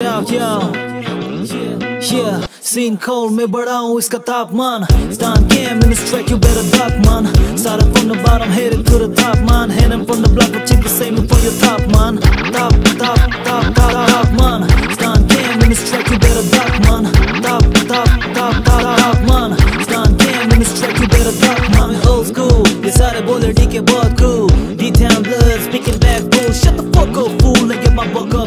Yeah, क्या Yeah, sinkhole में बढ़ा हूँ top man. Stand game in this track, you better duck man. Started from the bottom, headed to the top man. Heading from the block, but check the same for your top man. Top, top, top, top, top man. Stand game in this track, you better duck man. Top, top, top, top, top man. Stand game in this track, you better duck man. I'm old school, Ye, sare बोले ठीक है cool. D-Town blood, speaking back bull Shut the fuck up fool, and get my buck